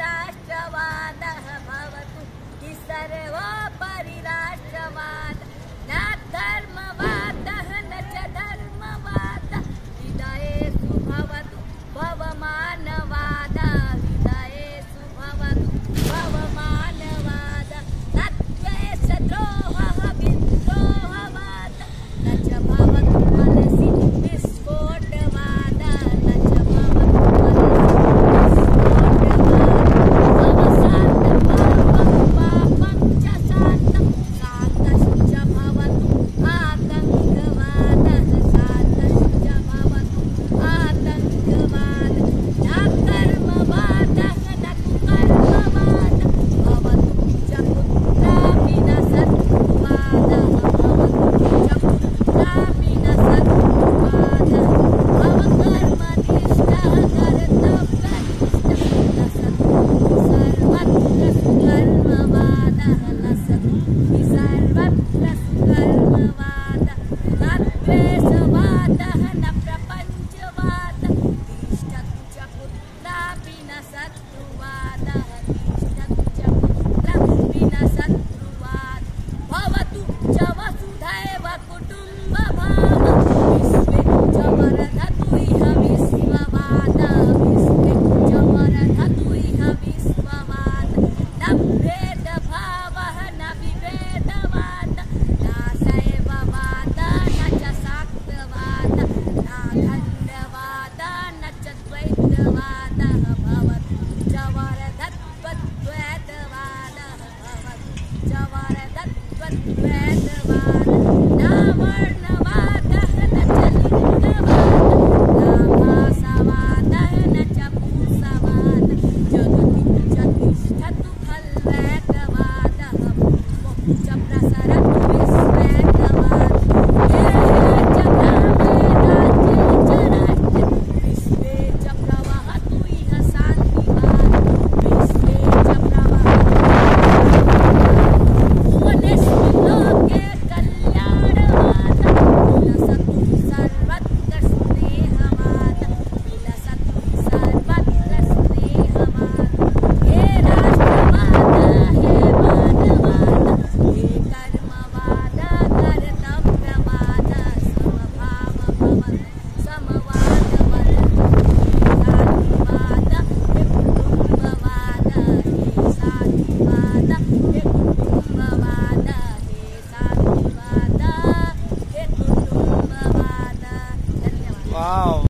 राष्ट्रवादः भवतु। हि सर्व jam berdasarkan